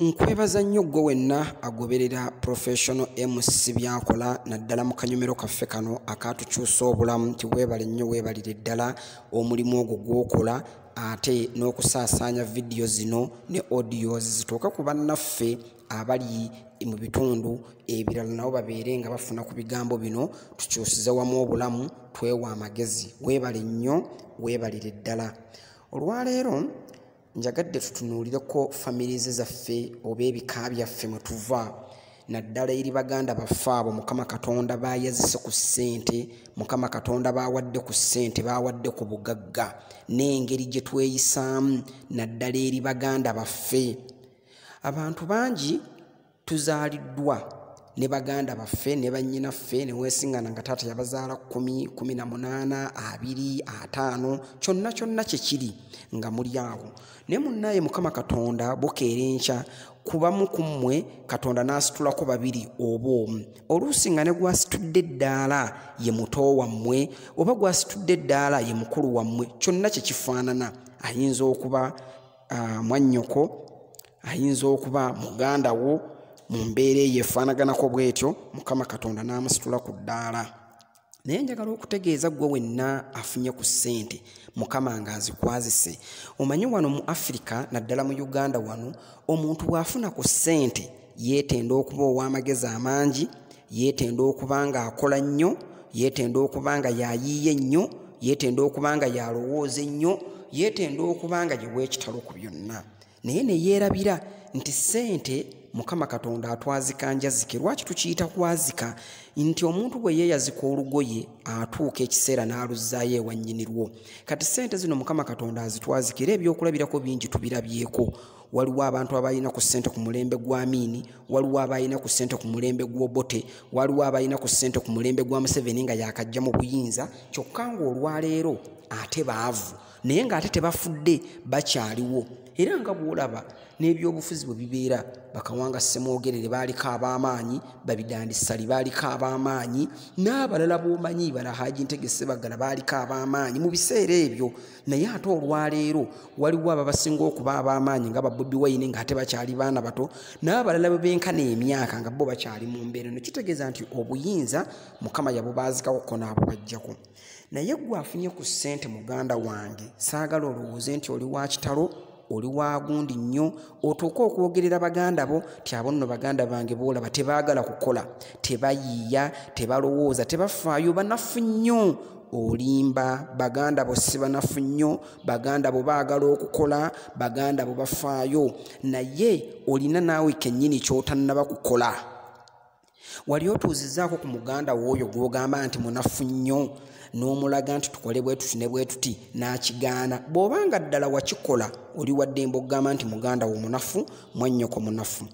nkwebaza nnyo gwe wenna agoberera professional mc byakola naddala mu kanyumiro kaffe kano akatukyusa obulamu nti weebale nnyo weebalire ddala omulimu ogwo gwokola ate n'okusaasaanya vidiyo zino ne audios zituuke ku bannaffe abali mu bitundu ebirala nabo babeere nga bafuna ku bigambo bino tukyusize wamu obulamu twewa amagezi. Weebale nnyo weebalire ddala. Olwaleero njagadde tutunuulireko famirize zaffe oba ebika byaffe mwe tuva. Naddala eri baganda baffe abo mukama katonda bayazise ku ssente mukama katonda bawadde ku ssente bawadde ku bugagga. N'engeri gye tweyisaamu naddala eri baganda baffe. Abantu bangi tuzaaliddwa ne baganda baffe ne bannyinaffe ne weesiŋŋana nga taata yabazaala kumi kumi na munaana abiri ataano kyonna kyonna kye kiri nga muli awo. Naye munnaye mukama katonda bukeera enkya kubamu ku mmwe katonda n'asitulako babiri oba omu. Oluusi nga ne gwasitudde eddaala ye muto wammwe oba gwasitudde eddaala ye mukulu wammwe kyonna kye kifaanana. Ayinza okuba mwannyoko ayinza okuba muganda wo mu mbeera eyo efaanaganako bw'etyo mukama katonda n'amusitula ku ddaala. Naye njagala okutegeeza gwe wenna afunye ku ssente mukama nga azikwazise omanyi wano mu afirika naddala mu uganda wano omuntu bw'afuna ku ssente yeetenda okuba ow'amagezi amangi yeetenda okuba nga akola nnyo yeetenda okuba nga yayiiya ennyo yeetenda okuba nga yalowooza ennyo yeetenda okuba nga gyewa ekitalo ku byonna. Naye ne yeerabira nti ssente mukama katonda atwazika njazike. Lwaki tukiyita kwazika? Nti omuntu bwe yeeyazika olugoye atuuka ekiseera n'aluzzaayo ewannyinirwo kati ssente zino mukama katonda azitwazikira ebyokulabirako bingi tubirabyeko. Waliwo abantu abalina ku ssente ku mulembe gwa miini waliwo abalina ku ssente ku mulembe gw'obote waliwo abalina ku ssente ku mulembe gwa museveni nga yakajja mu buyinza. Kyokka ng'olwaleero ate baavu naye ng'ate tebafudde bakyaliwo era nga bw'olaba n'ebyobufuzi bwe bibeera bakawanga ssemwogerere baaliko ab'amaanyi babidandisali baaliko ab'amaanyi n'abalala b'omanyi bala haji ntegese bagala baaliko ab'amaanyi. Mu biseera ebyo naye ate olwaleero waliwo ababasinga okuba ab'amaanyi nga babobi wayine ng'ate bakyali baana bato n'abalala bebenkana emyaka nga bo bakyali mu mbeera no kitegeeza nti obuyinza mukama yabubaazikako n'abo bajjako. Naye gwe afunye ku ssente muganda wange saagala olowooze nti oli wa kitalo oli wagundi nnyo otuuke okwogerera baganda bo ti abo nno baganda bange boolaba tebaagala kukola tebayiiya tebalowooza tebafaayo banafu nnyo. Olimba baganda bo si banafu nnyo baganda bo baagala okukola baganda bo bafaayo. Naye olina naawe kennyini kyotannaba kukola. Wali otuuzizaako ku muganda wooyo gw'ogamba nti munafu nnyo n'omulaga nti tukole bwe tuti ne bwe tuti n'akigaana. Bw'obanga ddala wakikola oli waddembe okugamba nti muganda wo munafu mwannyoko munafu.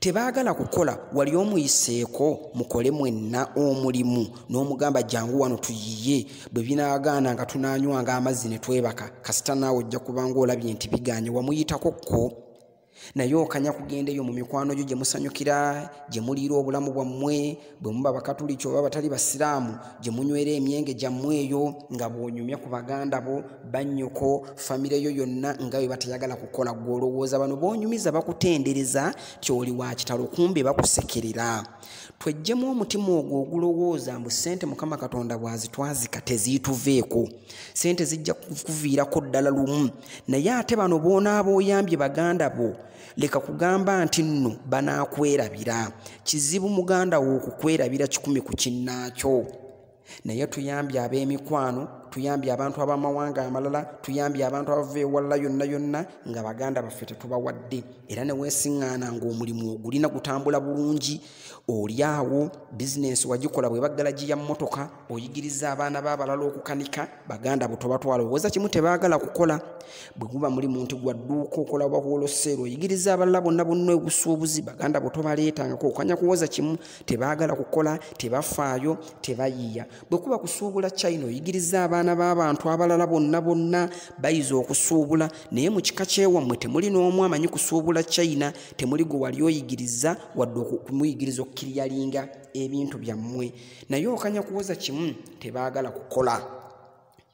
Tebaagala kukola wali omuyiseeko mukole mwenna omulimu n'omugamba jangu wano tuyiye bwe binaagaana nga tunaanywanga amazzi ne twebaka kasita naawe ojja kubanga olabye nti biganye wamuyitako kko naye okanya kugenda eyo mu mikwano gyo gye musanyukira gye muliira obulamu bwammwe bwe muba bakatuliki oba batali basiraamu gye munywera emyenge gyammwe eyo nga bw'onyumya ku baganda bo bannyoko famire yo yonna nga bwe batayagala kukola gwe olowooza. Bano b'onyumiza bakutendereza tyoli wa kitalo kumbe bakusekerera. Tweggyemu omutima ogwo ogulowooza mbu ssente mukama katonda bw'azitwazika teziituveeko ssente zijja kuviirako ddala lumu. Naye ate bano boonaaba oyambye baganda bo leka kugamba nti nno banaakwerabira kizibu muganda wo okukwerabira kikumi ku kinnaakyo naye tuyambye ab'emikwano tuyambye abantu ab'amawanga amalala tuyambye abantu abava ewalala yonna yonna nga baganda baffe tetubawadde. Era ne weesiŋŋaana ng'omulimu ogulina gutambula bulungi oli awo bizinensi wagikola bwe baggala giya mmotoka oyigiriza abaana b'abalala okukanika baganda bo tobatwala oweza kimu tebaagala kukola bwe guba mulimu nti gwa dduuka okola bakuoloseera oyigiriza abalala bonna bonna obusuubuzi baganda bo tobaleetangako okanya kuwoza kimu tebaagala kukola tebafaayo tebayiiya. Bwe kuba kusuubula china oyigiriza abaana b'abantu abalala bonna bonna bayiza okusuubula. Naye mu kika kyewammwe temuli n'omu amanyi kusuubula china temuli gwe wali oyigiriza wadde okumuyigiriza okukiryalinga ebintu byammwe. Naye okanya kuwoza kimu tebaagala kukola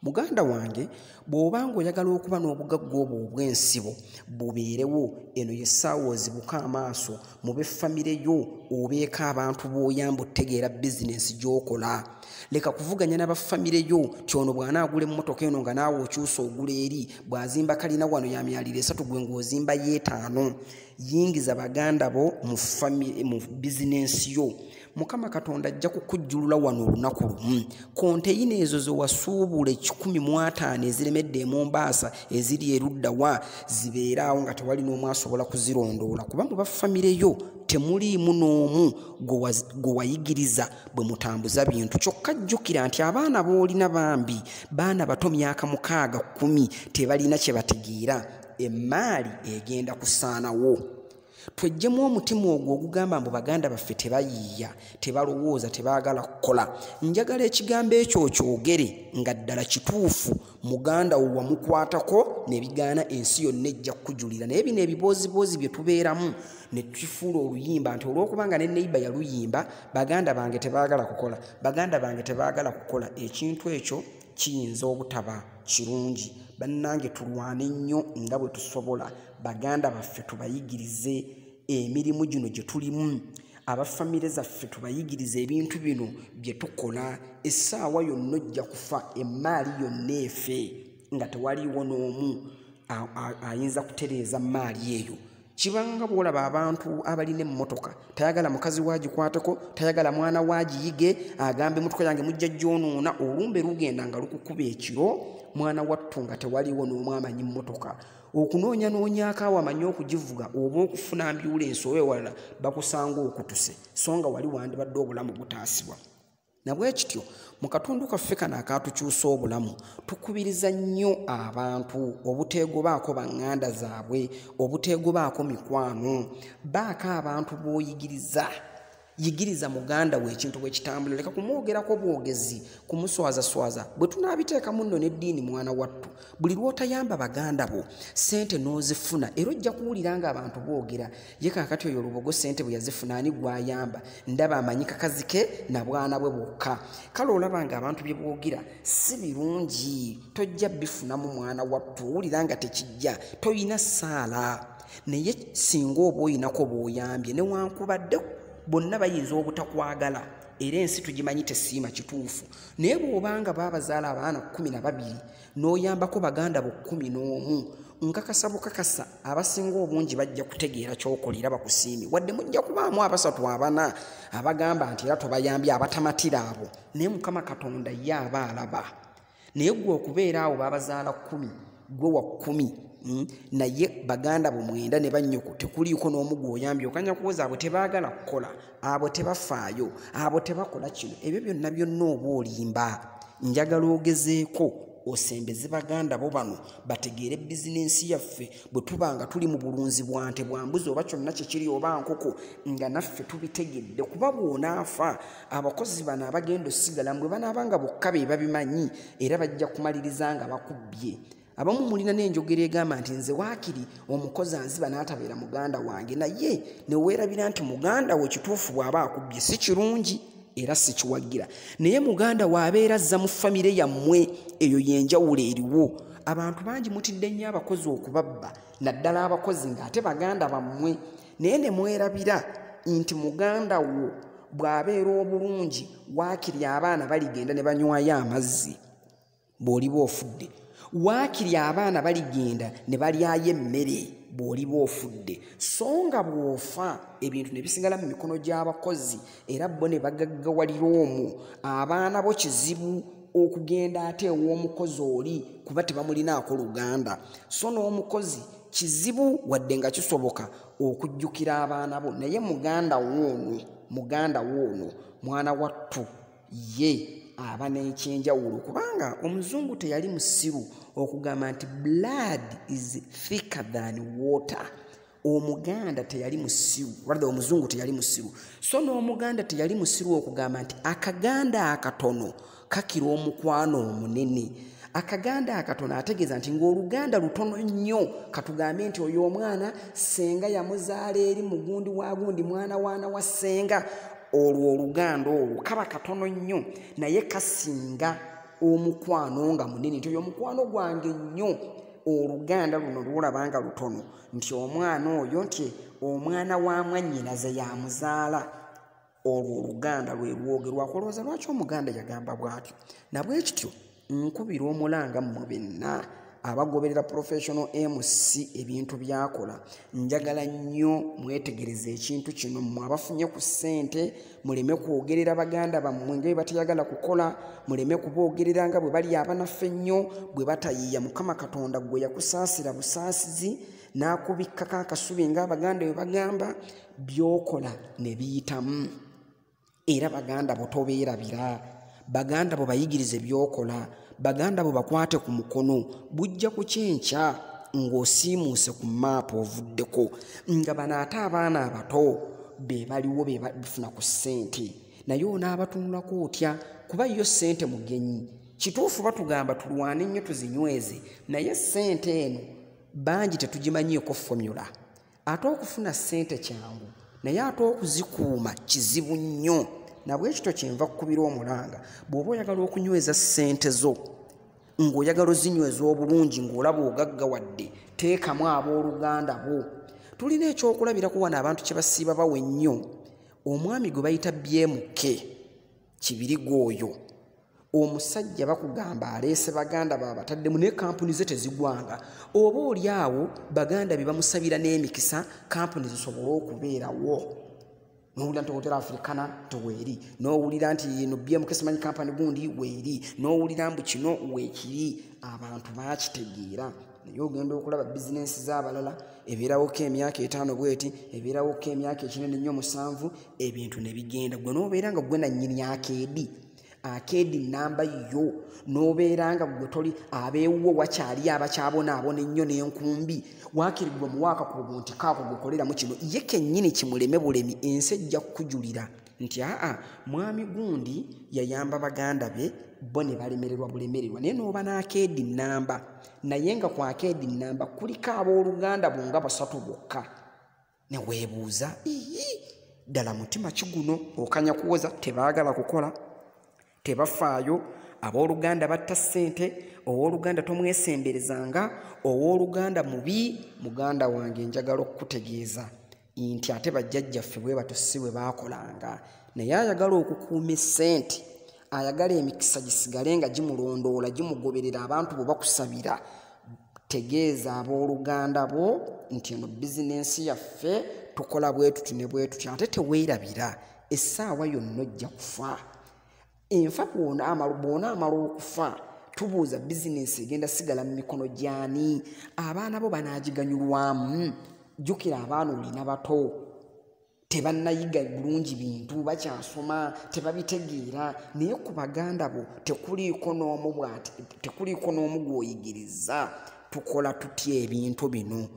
muganda wange bw'obanga oyagala okuba n'obugagga obwo obw'ensibo bubeerewo. Eno yessaawa ozibuka amaaso mu beffamire yo obeeko abantu b'oyamba otegeera bizinensi gy'okola. Leka kuvuganya n'abafamire yo tyono bw'anaagula emmotoka eno nga naawe okyusa ogula eri bw'azimba kalina wano ya myaliro esatu gwe ng'ozimba yeetaano yingiza baganda bo mu bizinensi yo. Mukama katonda ajja kukujjulula wano olunaku lumu. Konteyina ezo zewasuubula ekikumi mu ataano eziremedde emombaasa eziri eruddawa zibeeraawo nga tewali n'omu asobola kuzirondoola kuba mu bafamire yo temuliimu n'omu gwe wayigiriza bwe mutambuza bintu. Kyokka jjukira nti abaana b'olina bambi baana bato myaka mukaaga kkumi tebalina kye bategeera emmaali egenda kusaanawo. Twejjemu omutima ogwo ogugamba mbu baganda baffe tebayiiya tebalowooza tebaagala kukola. Njagala ekigambo ekyo kyogere nga ddala kituufu. Muganda wo wamukwatako nebigaana ensi yonna ejja kukujulira. Naye bino ebibooziboozi bye tubeeramu ne tukifuula oluyimba nti olwokubanga ne neiba yaluyimba baganda bange tebaagala kukola. Baganda bange tebaagala kukola. Ekintu ekyo kiyinza obutaba kirungi bannange tulwane nnyo nga bwe tusobola baganda baffe tubayigirize emirimu gino gye tulimu. Abafamire zaffe tubayigirize ebintu bino bye tukola. Essaawa yonna ojja kufa emaali yonna efe nga tewaliiwo n'omu ayinza kutereeza maali eyo. Kibanga bwolaba abantu abalina emmotoka tayagala mukazi wagikwateko tayagala mwana wagiyige agamba emmotoka yange mujja gyonoona olumbe lugenda nga lukukuba ekiro mwana wattu nga tewaliiwo n'omu amanyi mmotoka. Okunoonya noonyakaawo amanyi okugivuga oba okufuna ambyulensi oba ewalala bakusanga okutuse. So nga wali wandibadde obulamu butaasibwa. Nabwe kityo mu katundu kaffe kano akatukyusa obulamu tukubiriza nnyo abantu obuteegobaako baŋŋanda zaabwe obuteegobaako mikwano baako abantu b'oyigiriza yigiriza muganda we ekintu bwe kitambula. Leka kumwogerako bwogezi kumuswazaswaza. Bwe tunaabiteekamu nno n'eddiini mwana wattu buli lw'otayamba baganda bo sente n'ozifuna. Era ojja kuwulira ng'abantu boogera ye kaakati oyo olubogo sente bwe yazifuna ani gwayamba? Ndaba amanyi kakazi ke na bwana bwe bwokka kale olaba ng'abantu bye boogera si birungi. Tojja bifunamu mwana wattu owulira nga tekijja toyina saala naye singa oba oyinako bw'oyambye newankubadde bonna bayinza obutakwagala era ensi tugimanyi tesiima kituufu. Naye bw'obanga baabazaala abaana kumi na babiri n'oyambako baganda bo kumi n'omu nkakasa bukakasa abasinga obungi bajja kutegeera kyokolera bakusiimi wadde mujja kubaamu abasatu abana abagamba nti era tobayambye abatamatira abo. Naye mukama katonda ye aba alaba. Naye gwe okubeera awo baabazaala kumi gwe wa kumi Hmm? Naye baganda bumwenda ne bannyoko tekuliiko n'omu gweoyambye okanya kuwoza abo tebaagala kukola abo tebafaayo abo tebakola kino. Ebyo byonna byonna oba olimba njagala ogezeeko osembeze baganda bo bano bategeere bizinensi yaffe bwe tuba nga tuli mu bulunzi bwante bwambuzi oba kyonna kyekiri oba nkoko nga naffe tubitegedde kuba bwonaafa abakozi bano abagenda osigala mbwe banaaba nga bokka be babimanyi era bajja kumaliriza nga bakubbye abamu mulina n'enjogera egamba nti nze waakiri omukozi anziba n'atabeera muganda wange. Naye neweerabira nti muganda we kituufu bw'aba akubbye si kirungi era si kiwagira. Naye muganda waabeera azza mu famire yammwe eyo yenjawulo eriwo. Abantu bangi mutidde nnyo abakozi okubabba naddala abakozi ng'ate baganda bammwe. Naye ne mwerabira nti muganda wo bw'abeera obulungi waakiri abaana baligenda ne banywayo amazzi bw'oliba ofudde waakiri abaana baligenda ne balyayo emmere bw'oliba ofudde so nga bw'ofa ebintu ne bisigala mu mikono gy'abakozi era bo ne bagaggawalira omwo. Abaana bo kizibu okugenda ate ew'omukozi oli kuba tebamulinaako luganda. So n'omukozi kizibu wadde nga kisoboka okujjukira abaana bo. Naye muganda woono muganda woono mwana wattu ye aba n'ekyenjawulo kubanga omuzungu teyali musiru okugamba nti blood is thicker than water. Omuganda teyali musiru rathe omuzungu teyali musiru. So n'omuganda teyali musiru okugamba nti akaganda akatono kakira omukwano omunene. Akaganda akatono ategeeza nti ng'oluganda lutono nnyo katugambe nti oyo omwana senga yamuzaala eri mugundi wa gundi mwana waana wa senga olwo oluganda olwo kaba katono nnyo naye kasinga omukwano nga munene. Nti oyo omukwano gwange nnyo oluganda luno lwolaba nga lutono. Nti omwana oyo nti omwana wa mwannyinaze yamuzaala olwo oluganda lwe lwogerwako olowooza lwaki omuganda yagamba bw'atyo nabwe kityo nkubira omulanga mmwe benna abagoberera professional mc ebintu byakola. Njagala nnyo mwetegereza ekintu kino mmwe abafunye ku ssente muleme kwogerera baganda bammwe nga bwe batayagala kukola muleme kuboogerera nga bwe bali abanaffe ennyo bwe batayiiya mukama katonda gwe yakusaasira busaasizi n'akubikkako akasubi ngaabaganda bwe bagamba byokola ne biyitamu. Era baganda bo tobeerabira baganda bo bayigirize byokola baganda bo bakwate ku mukono bujja ku kyenkya ng'osiimuuse ku maapu ovuddeko. Nga bano ate abaana abato be baliwo be bafuna ku ssente. Naye onaabatunulako otya kuba yo ssente mugenyi. Kituufu batugamba tulwane nnyo tuzinyweze naye ssente eno bangi tetugimanyiiko fomula. Ate okufuna ssente kyangu naye ate okuzikuuma kizibu nnyo nabwe ekito kyenva kukubira omulanga bw'oba oyagala okunyweza ssente zo ng'oyagala ozinyweza obulungi ng'olaba ogaggawadde teekamu abooluganda bo. Tulina ekyokulabirako wano abantu kye basiiba bawe nnyo omwami gwe bayita byemuke kibiri gwoyo omusajja bakugamba aleese baganda baabataddemu naye kampuni ze tezigwanga. Oba oli awo baganda be bamusabira n'emikisa kampuni zisobole okubeerawo nowulira nti hotel africana teweeri nowulira nti no bmk simanyi kampani gundi weeri. Nowulira mbu kino weekiri. Abantu bakitegeera naye ogenda okulaba bizinensi z'abalala ebeerawoko emyaka etaano bweti ebeerawoko emyaka ekinene nnyo musanvu ebintu ne bigenda. Gwe noobeera nga gwe nannyini akeedi akeedi namba yo n'obeera nga gwe toli abeewuwo wakyali abakyabonaabona ennyo n'enkumbi. Waakiri gwe muwaaka kubu nti kaako gwekoleramu kino ye kennyini kimuleme bulemi ensi ejja kukujulira nti aa mwami gundi yayamba baganda be bo ne balemererwa bulemererwa naye n'oba n'akeedi namba naye nga ku akeedi namba kuliko abooluganda bo nga basatu bokka. Ne weebuuza ii ddala mutima kiguno okanya kuwoza tebaagala kukola tebafaayo. Abooluganda batta ssente owooluganda tomwesemberezanga owooluganda mubi muganda wange njagala okukutegeeza. Nti ate bajjajjaffe bwe bato si bwe baakolanga. Naye ayagala okukuuma essente ayagala emikisa gisigale nga gimulondoola gimugoberera abantu bwe bakusabira. Tegeeza abooluganda bo nti eno bizinensi yaffe tukola bwe tuti ne bwe tuti ate teweerabira. Essaawa yonna ojja kufa enfa bwona amala okufa tubuuza bizinensi egenda sigala mu mikono gyani? Abaana bo banaagiganyulwamu. Jjukira abaana olina bato. Tebannayiga bulungi bintu bakyasoma tebabitegeera. Naye ku baganda bo tekuliiko n'omu tekuliiko n'omu gw'oyigiriza. Tukola tutya ebintu bino?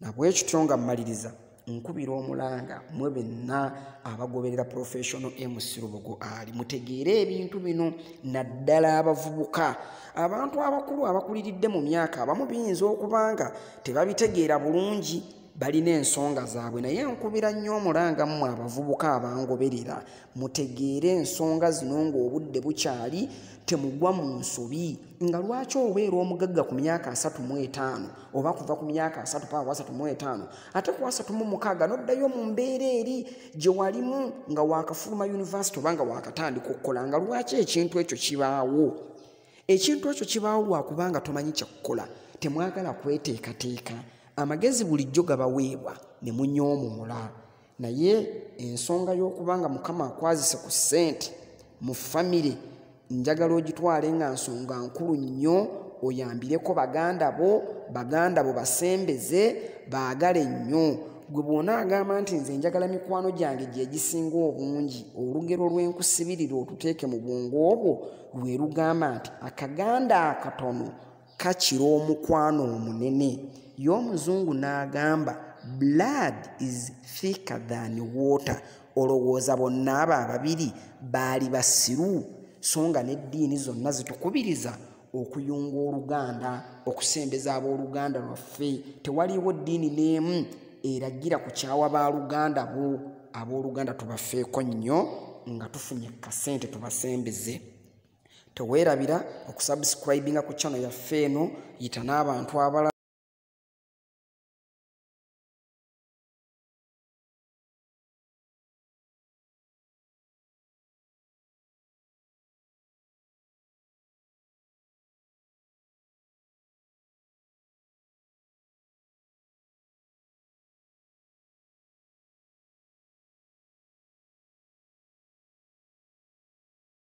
Nabwekityo nga mmaliriza nkubira omulanga mwe benna abagoberera professional mc lubugo ali. Mutegeere ebintu bino naddala abavubuka. Abantu abakulu abakuliridde mu myaka abamu biyinza okuba nga tebabitegeera bulungi balina ensonga zaabwe. Naye nkubira nnyo omulanga mmwe abavubuka abangoberera mutegeere ensonga zino ng'obudde bukyali temugwa mu nsobi. Nga lwaki obeera omugagga ku myaka asatu mu etaano oba kuva ku myaka asatu paka ku asatu mu etaano ate ku asatu mu mukaaga noddayo mu mbeera eri gye walimu nga waakafuluma yunivasity oba nga waakatandika okukola nga lwaki ekintu ekyo kibaawo? Ekintu ekyo kibaawo lwakubanga tomanyi kyakukola temwagala kweteekateeka amagezi bulijjo gabaweebwa ne munyoomoola naye ensonga y'okubanga mukama akwazise ku ssente mu famire njagala ogitwale nga nsonga nkulu nnyo oyambireko baganda bo baganda bo basembeze baagale nnyo. Gwe bwona agamba nti nze njagala mikwano gyange gyegisinga obungi olugero lw'enkusibirira otuteeke mu bwongo obwo lwe lugamba nti akaganda akatono kakira omukwano omunene y'omuzungu n'agamba blood is thicker than water. Olowooza bonna abo ababiri baali basiru so nga n'eddiini zonna zitukubiriza okuyunga oluganda okusembeza abooluganda lwaffe. Tewaliiwo ddiini n'emu eragira ku kyawa baaluganda bo abooluganda tubafeeko nnyo nga tufunye kasente tubasembeze. Teweerabira okusubscribinga ku channel yaffe eno yita n'abantu abalala